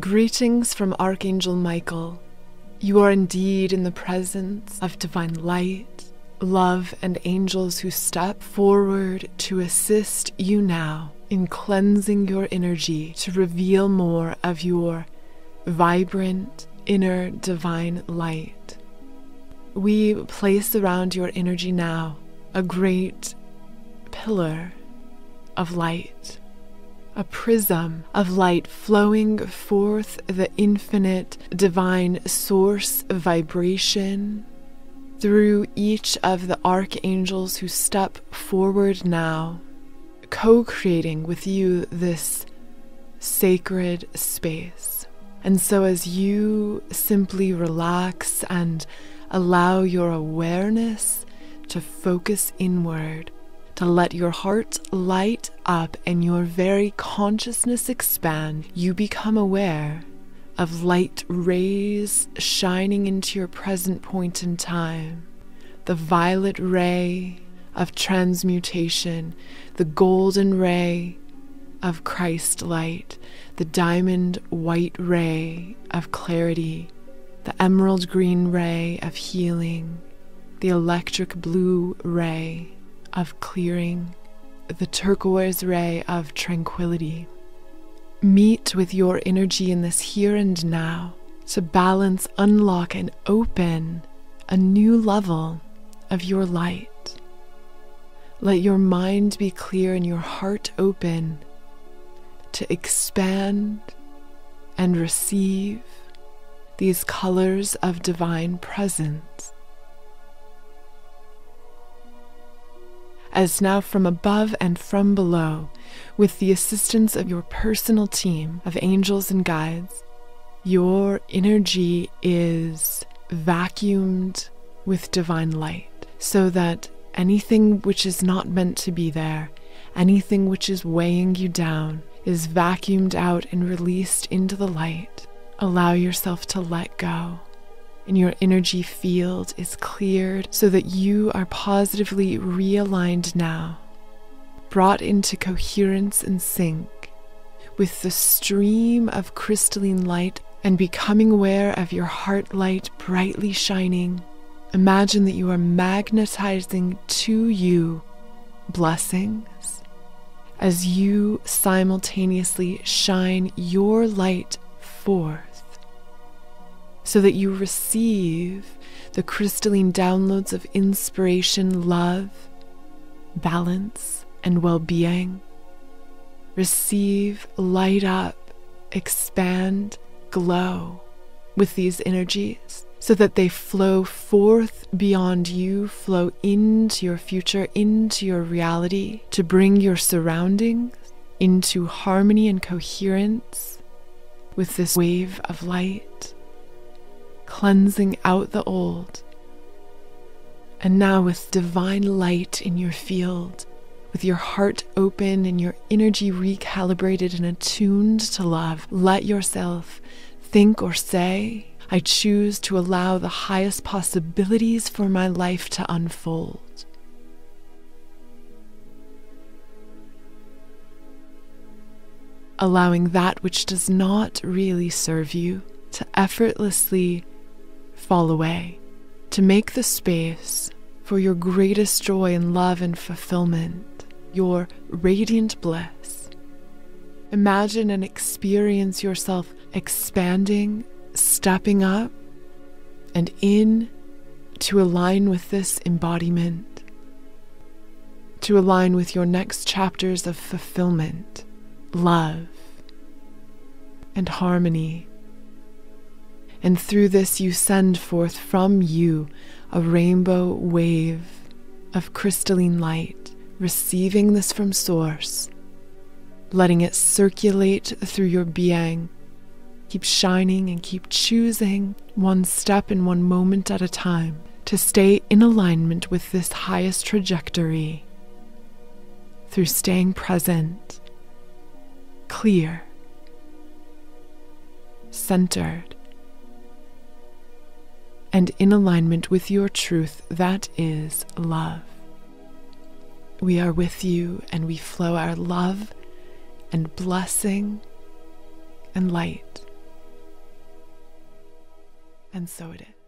Greetings from Archangel Michael. You are indeed in the presence of divine light, love, and angels who step forward to assist you now in cleansing your energy to reveal more of your vibrant inner divine light. We place around your energy now a great pillar of light a prism of light flowing forth the infinite divine source vibration through each of the archangels who step forward now, co creating with you this sacred space. And so, as you simply relax and allow your awareness to focus inward, to let your heart light up and your very consciousness expand, you become aware of light rays shining into your present point in time. The violet ray of transmutation, the golden ray of Christ light, the diamond white ray of clarity, the emerald green ray of healing, the electric blue ray of clearing, the turquoise ray of tranquility. Meet with your energy in this here and now to balance, unlock, and open a new level of your light. Let your mind be clear and your heart open to expand and receive these colors of divine presence. As now from above and from below, with the assistance of your personal team of angels and guides, your energy is vacuumed with divine light, so that anything which is not meant to be there, anything which is weighing you down, is vacuumed out and released into the light. Allow yourself to let go and your energy field is cleared so that you are positively realigned now, brought into coherence and sync with the stream of crystalline light and becoming aware of your heart light brightly shining. Imagine that you are magnetizing to you blessings as you simultaneously shine your light forth so that you receive the crystalline downloads of inspiration, love, balance, and well being. Receive, light up, expand, glow with these energies so that they flow forth beyond you, flow into your future, into your reality, to bring your surroundings into harmony and coherence with this wave of light cleansing out the old. And now, with divine light in your field, with your heart open and your energy recalibrated and attuned to love, let yourself think or say, I choose to allow the highest possibilities for my life to unfold. Allowing that which does not really serve you to effortlessly fall away, to make the space for your greatest joy and love and fulfillment, your radiant bliss. Imagine and experience yourself expanding, stepping up, and in to align with this embodiment, to align with your next chapters of fulfillment, love, and harmony and through this you send forth from you a rainbow wave of crystalline light, receiving this from Source, letting it circulate through your being. Keep shining and keep choosing one step and one moment at a time to stay in alignment with this highest trajectory through staying present, clear, centered, and in alignment with your truth that is love. We are with you and we flow our love and blessing and light. And so it is.